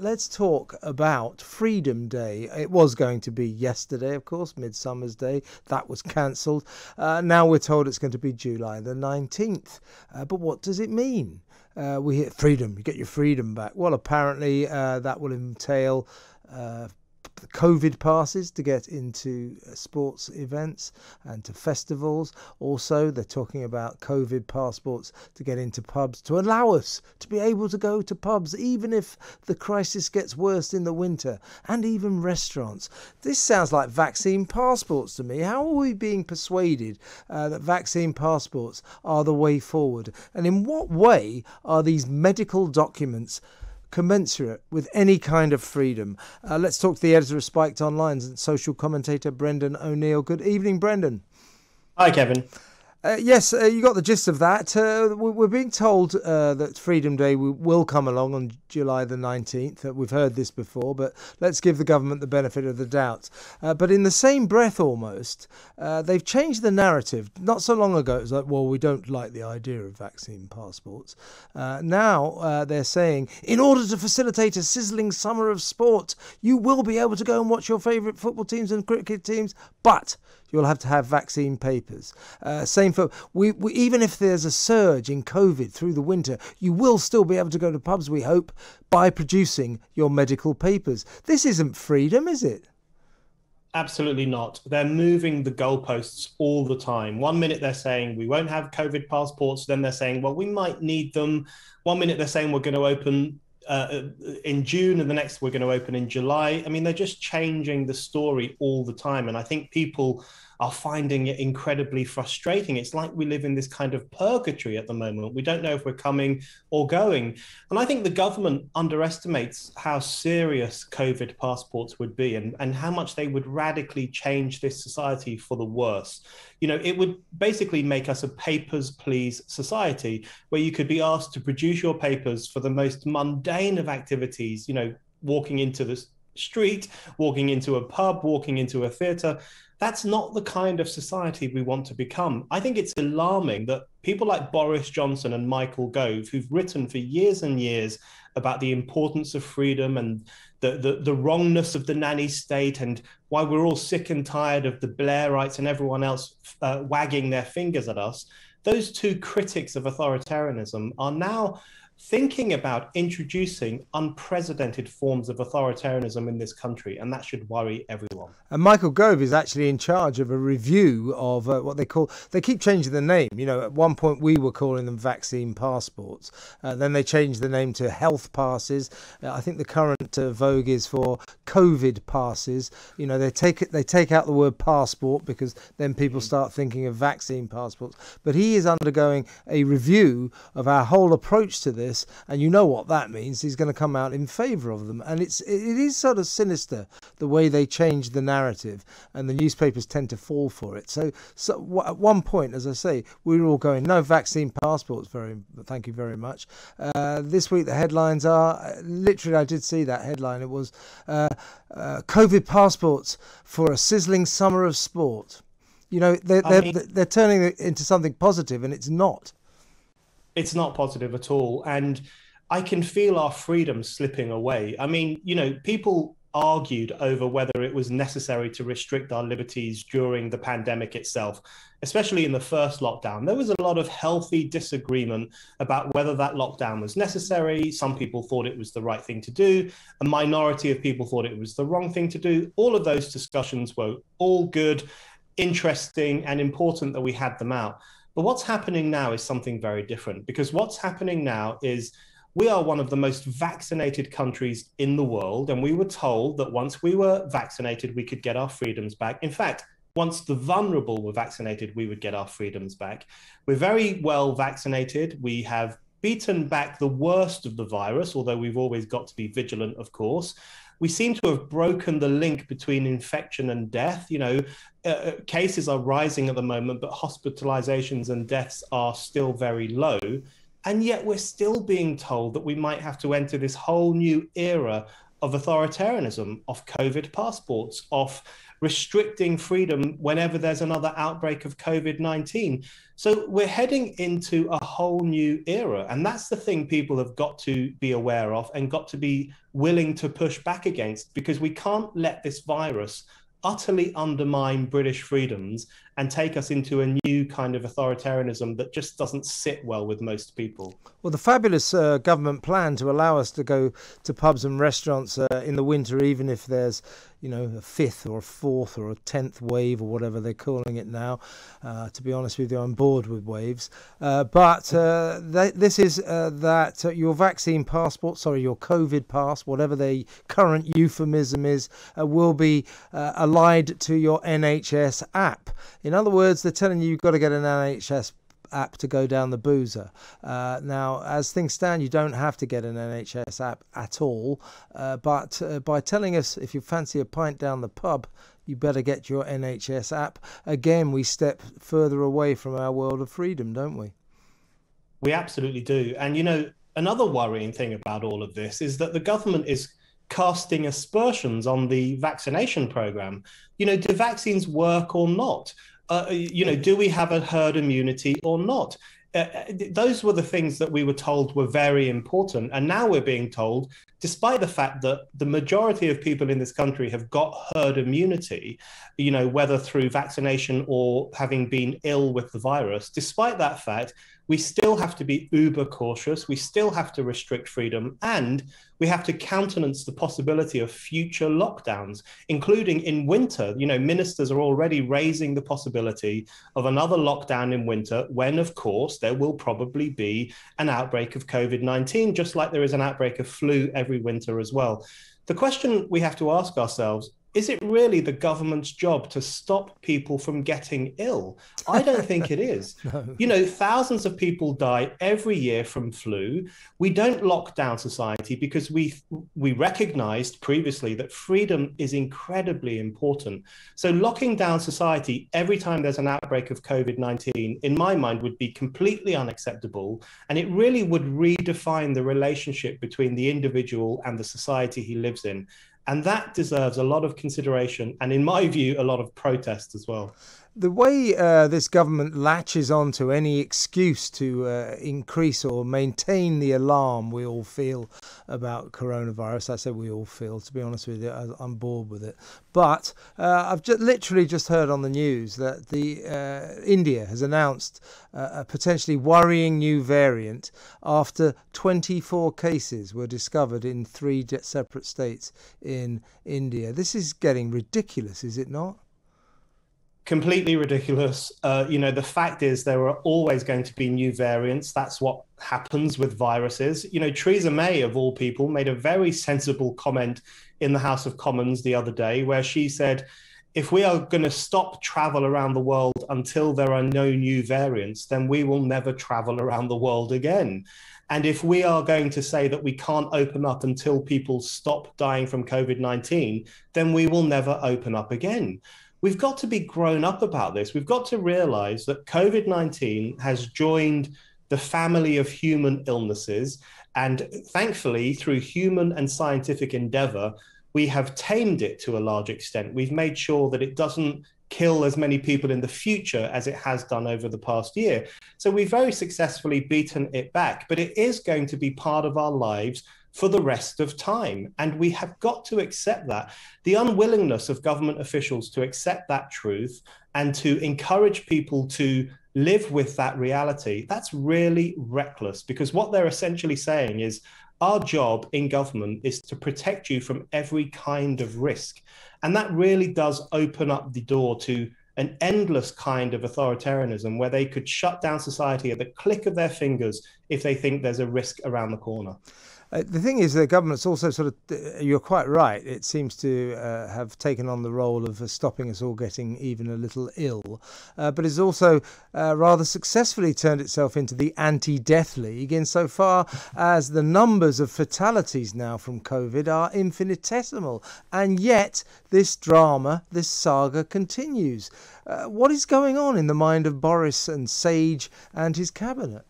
let's talk about Freedom Day. It was going to be yesterday, of course, Midsummer's Day. That was cancelled. Uh, now we're told it's going to be July the 19th. Uh, but what does it mean? Uh, we hit freedom, you get your freedom back. Well, apparently, uh, that will entail uh, COVID passes to get into uh, sports events and to festivals. Also, they're talking about COVID passports to get into pubs to allow us to be able to go to pubs even if the crisis gets worse in the winter and even restaurants. This sounds like vaccine passports to me. How are we being persuaded uh, that vaccine passports are the way forward? And in what way are these medical documents? Commensurate with any kind of freedom. Uh, let's talk to the editor of Spiked Online and social commentator Brendan O'Neill. Good evening, Brendan. Hi, Kevin. Uh, yes, uh, you got the gist of that. Uh, we're being told uh, that Freedom Day will come along on July the 19th. Uh, we've heard this before, but let's give the government the benefit of the doubt. Uh, but in the same breath, almost, they've changed the narrative. Not so long ago, it was like, well, we don't like the idea of vaccine passports. now they're saying, in order to facilitate a sizzling summer of sport, you will be able to go and watch your favourite football teams and cricket teams, but you'll have to have vaccine papers. Uh, same for we, we, even if there's a surge in COVID through the winter, you will still be able to go to pubs. We hope by producing your medical papers. This isn't freedom, is it? Absolutely not. They're moving the goalposts all the time. One minute they're saying we won't have COVID passports, then they're saying, well, we might need them. One minute they're saying we're going to open uh, in June, and the next we're going to open in July. I mean, they're just changing the story all the time, and I think people are finding it incredibly frustrating. It's like we live in this kind of purgatory at the moment. We don't know if we're coming or going. And I think the government underestimates how serious COVID passports would be and, and how much they would radically change this society for the worse. You know, it would basically make us a papers, please society where you could be asked to produce your papers for the most mundane of activities, you know, walking into the street, walking into a pub, walking into a theatre that's not the kind of society we want to become. I think it's alarming that people like Boris Johnson and Michael Gove, who've written for years and years about the importance of freedom and the, the, the wrongness of the nanny state and why we're all sick and tired of the Blairites and everyone else uh, wagging their fingers at us, those two critics of authoritarianism are now thinking about introducing unprecedented forms of authoritarianism in this country, and that should worry everyone. And Michael Gove is actually in charge of a review of uh, what they call, they keep changing the name. You know, at one point we were calling them vaccine passports, uh, then they changed the name to health passes. Uh, I think the current uh, vogue is for COVID passes. You know, they take it, they take out the word passport because then people start thinking of vaccine passports. But he is undergoing a review of our whole approach to this this, and you know what that means. He's going to come out in favour of them, and it's it is sort of sinister the way they change the narrative, and the newspapers tend to fall for it. So, so at one point, as I say, we were all going, no vaccine passports. Very, thank you very much. Uh, this week the headlines are literally. I did see that headline. It was uh, uh, COVID passports for a sizzling summer of sport. You know, they're, they're, mean, they're turning it into something positive, and it's not it's not positive at all. And I can feel our freedom slipping away. I mean, you know, people argued over whether it was necessary to restrict our liberties during the pandemic itself, especially in the first lockdown. There was a lot of healthy disagreement about whether that lockdown was necessary. Some people thought it was the right thing to do, a minority of people thought it was the wrong thing to do. All of those discussions were all good, interesting, and important that we had them out. But what's happening now is something very different because what's happening now is we are one of the most vaccinated countries in the world. And we were told that once we were vaccinated, we could get our freedoms back. In fact, once the vulnerable were vaccinated, we would get our freedoms back. We're very well vaccinated. We have beaten back the worst of the virus, although we've always got to be vigilant, of course we seem to have broken the link between infection and death. You know, uh, uh, cases are rising at the moment, but hospitalizations and deaths are still very low. And yet we're still being told that we might have to enter this whole new era of authoritarianism, of COVID passports, of restricting freedom whenever there's another outbreak of COVID 19. So we're heading into a whole new era. And that's the thing people have got to be aware of and got to be willing to push back against because we can't let this virus utterly undermine British freedoms and take us into a new kind of authoritarianism that just doesn't sit well with most people. Well, the fabulous uh, government plan to allow us to go to pubs and restaurants uh, in the winter, even if there's, you know, a fifth or a fourth or a tenth wave or whatever they're calling it now. Uh, to be honest with you, I'm bored with waves. Uh, but uh, th- this is uh, that your vaccine passport, sorry, your COVID pass, whatever the current euphemism is, will be allied to your NHS app. In other words, they're telling you you've got to get an NHS app to go down the boozer. Uh, now, as things stand, you don't have to get an NHS app at all. Uh, but uh, by telling us if you fancy a pint down the pub, you better get your NHS app. Again, we step further away from our world of freedom, don't we? We absolutely do. And you know, another worrying thing about all of this is that the government is casting aspersions on the vaccination program. You know, do vaccines work or not? Uh, you know, do we have a herd immunity or not? Uh, uh, those were the things that we were told were very important. And now we're being told, despite the fact that the majority of people in this country have got herd immunity, you know, whether through vaccination or having been ill with the virus, despite that fact, we still have to be uber cautious. We still have to restrict freedom and we have to countenance the possibility of future lockdowns, including in winter. You know, ministers are already raising the possibility of another lockdown in winter when, of course, there will probably be an outbreak of COVID 19, just like there is an outbreak of flu every winter as well. The question we have to ask ourselves is it really the government's job to stop people from getting ill? I don't think it is. no. You know, thousands of people die every year from flu. We don't lock down society because we we recognized previously that freedom is incredibly important. So locking down society every time there's an outbreak of COVID-19 in my mind would be completely unacceptable and it really would redefine the relationship between the individual and the society he lives in. And that deserves a lot of consideration and, in my view, a lot of protest as well the way uh, this government latches on to any excuse to uh, increase or maintain the alarm we all feel about coronavirus, I say we all feel, to be honest with you, I'm bored with it. But uh, I've just literally just heard on the news that the uh, India has announced uh, a potentially worrying new variant after 24 cases were discovered in three separate states in India. This is getting ridiculous, is it not? Completely ridiculous. Uh, you know, the fact is there are always going to be new variants. That's what happens with viruses. You know, Theresa May, of all people, made a very sensible comment in the House of Commons the other day where she said, if we are going to stop travel around the world until there are no new variants, then we will never travel around the world again. And if we are going to say that we can't open up until people stop dying from COVID 19, then we will never open up again we've got to be grown up about this. We've got to realize that COVID 19 has joined the family of human illnesses. And thankfully, through human and scientific endeavor, we have tamed it to a large extent. We've made sure that it doesn't kill as many people in the future as it has done over the past year. So we've very successfully beaten it back, but it is going to be part of our lives for the rest of time. And we have got to accept that. The unwillingness of government officials to accept that truth and to encourage people to live with that reality, that's really reckless because what they're essentially saying is our job in government is to protect you from every kind of risk. And that really does open up the door to an endless kind of authoritarianism where they could shut down society at the click of their fingers if they think there's a risk around the corner. Uh, the thing is, the government's also sort of, uh, you're quite right, it seems to uh, have taken on the role of uh, stopping us all getting even a little ill, but has also rather successfully turned itself into the anti death league insofar as the numbers of fatalities now from COVID are infinitesimal. And yet, this drama, this saga continues. what is going on in the mind of Boris and Sage and his cabinet?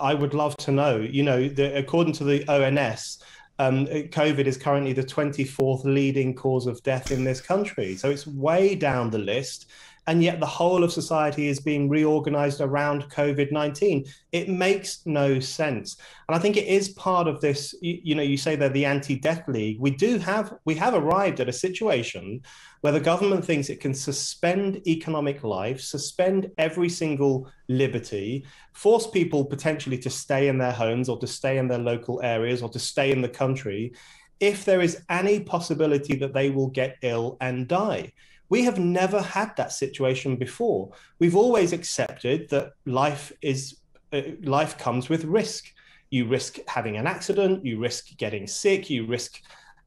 I would love to know. You know, the, according to the ONS, um, COVID is currently the 24th leading cause of death in this country. So it's way down the list and yet the whole of society is being reorganized around COVID 19. It makes no sense. And I think it is part of this. You, you know, you say they're the anti death league. We do have, we have arrived at a situation where the government thinks it can suspend economic life, suspend every single liberty, force people potentially to stay in their homes or to stay in their local areas or to stay in the country if there is any possibility that they will get ill and die. We have never had that situation before. We've always accepted that life is uh, life comes with risk. You risk having an accident, you risk getting sick, you risk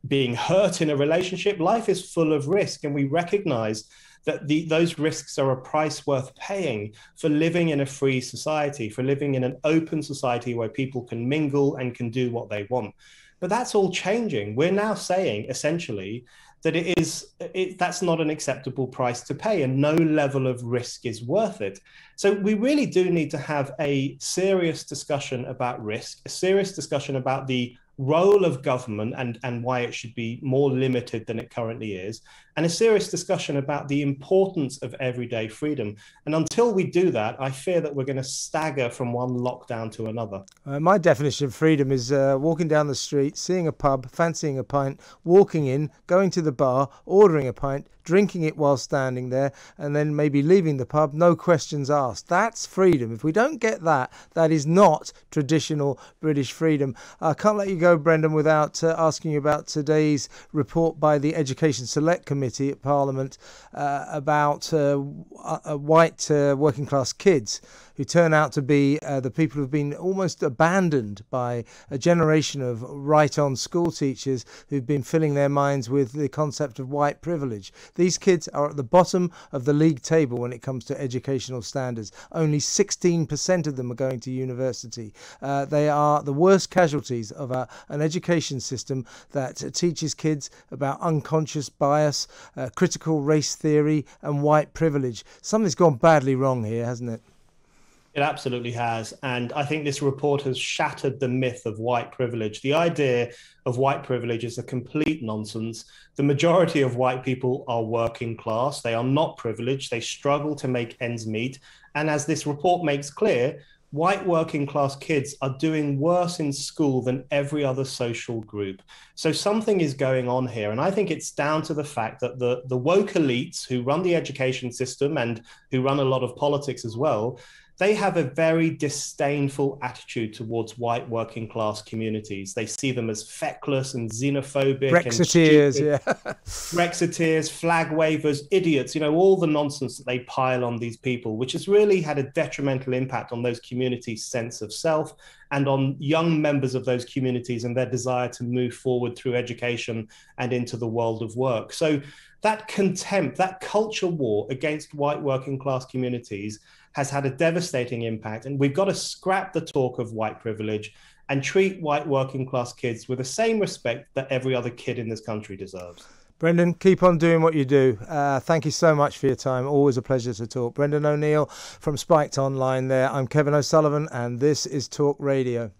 being hurt in a relationship. Life is full of risk, and we recognize that the, those risks are a price worth paying for living in a free society, for living in an open society where people can mingle and can do what they want. But that's all changing. We're now saying essentially that it is it, that's not an acceptable price to pay and no level of risk is worth it. So we really do need to have a serious discussion about risk a serious discussion about the role of government and, and why it should be more limited than it currently is, and a serious discussion about the importance of everyday freedom. And until we do that, I fear that we're going to stagger from one lockdown to another. Uh, my definition of freedom is uh, walking down the street, seeing a pub, fancying a pint, walking in, going to the bar, ordering a pint, drinking it while standing there, and then maybe leaving the pub, no questions asked. That's freedom. If we don't get that, that is not traditional British freedom. I can't let you go, Brendan, without uh, asking you about today's report by the Education Select Committee at Parliament uh, about uh, uh white working class kids who turn out to be uh, the people who've been almost abandoned by a generation of right on school teachers who've been filling their minds with the concept of white privilege. These kids are at the bottom of the league table when it comes to educational standards. Only 16% of them are going to university. Uh, they are the worst casualties of a, an education system that teaches kids about unconscious bias, uh, critical race theory, and white privilege. Something's gone badly wrong here, hasn't it? It absolutely has. And I think this report has shattered the myth of white privilege. The idea of white privilege is a complete nonsense. The majority of white people are working class, they are not privileged, they struggle to make ends meet. And as this report makes clear, white working class kids are doing worse in school than every other social group. So something is going on here. And I think it's down to the fact that the, the woke elites who run the education system and who run a lot of politics as well they have a very disdainful attitude towards white working class communities. They see them as feckless and xenophobic. Brexiteers, and yeah. Brexiteers, flag wavers, idiots, you know, all the nonsense that they pile on these people, which has really had a detrimental impact on those communities' sense of self and on young members of those communities and their desire to move forward through education and into the world of work. So that contempt, that culture war against white working class communities has had a devastating impact. And we've got to scrap the talk of white privilege and treat white working class kids with the same respect that every other kid in this country deserves. Brendan, keep on doing what you do. Uh, thank you so much for your time. Always a pleasure to talk. Brendan O'Neill from Spiked Online there. I'm Kevin O'Sullivan, and this is Talk Radio.